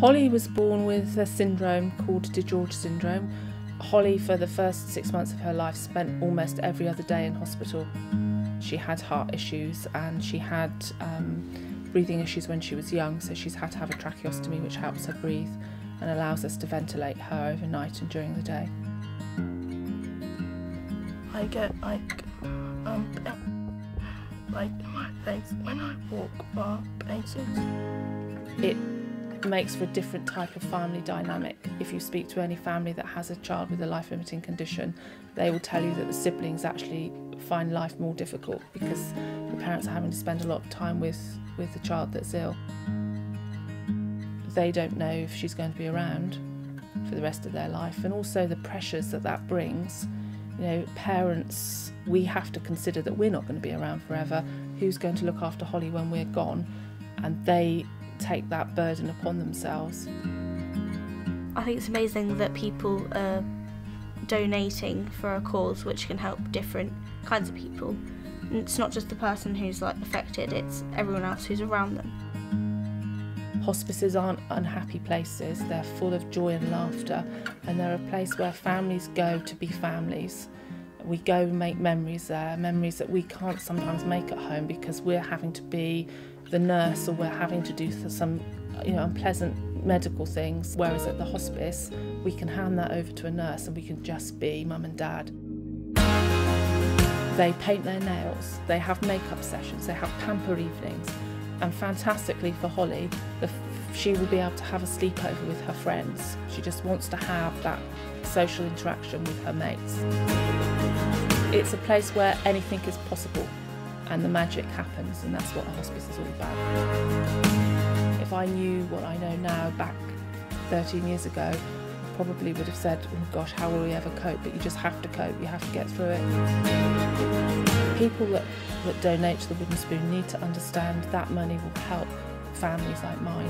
Holly was born with a syndrome called DiGeorge syndrome. Holly, for the first six months of her life, spent almost every other day in hospital. She had heart issues and she had um, breathing issues when she was young, so she's had to have a tracheostomy, which helps her breathe and allows us to ventilate her overnight and during the day. I get like um like my face when I walk bar places. It makes for a different type of family dynamic. If you speak to any family that has a child with a life limiting condition, they will tell you that the siblings actually find life more difficult because the parents are having to spend a lot of time with, with the child that's ill. They don't know if she's going to be around for the rest of their life, and also the pressures that that brings. You know, parents, we have to consider that we're not going to be around forever. Who's going to look after Holly when we're gone? And they take that burden upon themselves. I think it's amazing that people are donating for a cause which can help different kinds of people. And it's not just the person who's like affected, it's everyone else who's around them. Hospices aren't unhappy places, they're full of joy and laughter, and they're a place where families go to be families. We go and make memories there, memories that we can't sometimes make at home because we're having to be the nurse or we're having to do some you know, unpleasant medical things. Whereas at the hospice, we can hand that over to a nurse and we can just be mum and dad. They paint their nails, they have makeup sessions, they have pamper evenings, and fantastically for Holly, she will be able to have a sleepover with her friends. She just wants to have that social interaction with her mates. It's a place where anything is possible and the magic happens, and that's what a hospice is all about. If I knew what I know now back 13 years ago, I probably would have said, oh gosh, how will we ever cope? But you just have to cope, you have to get through it. People that, that donate to the Wooden Spoon need to understand that money will help families like mine.